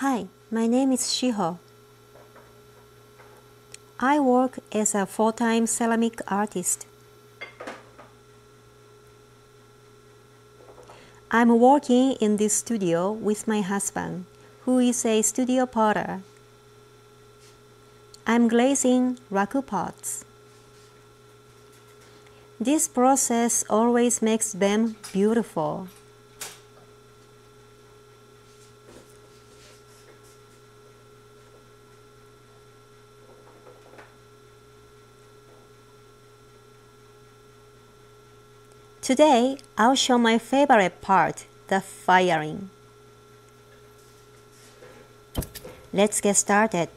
Hi, my name is Shiho. I work as a full-time ceramic artist. I'm working in this studio with my husband, who is a studio potter. I'm glazing raku pots. This process always makes them beautiful. Today, I'll show my favorite part, the firing. Let's get started.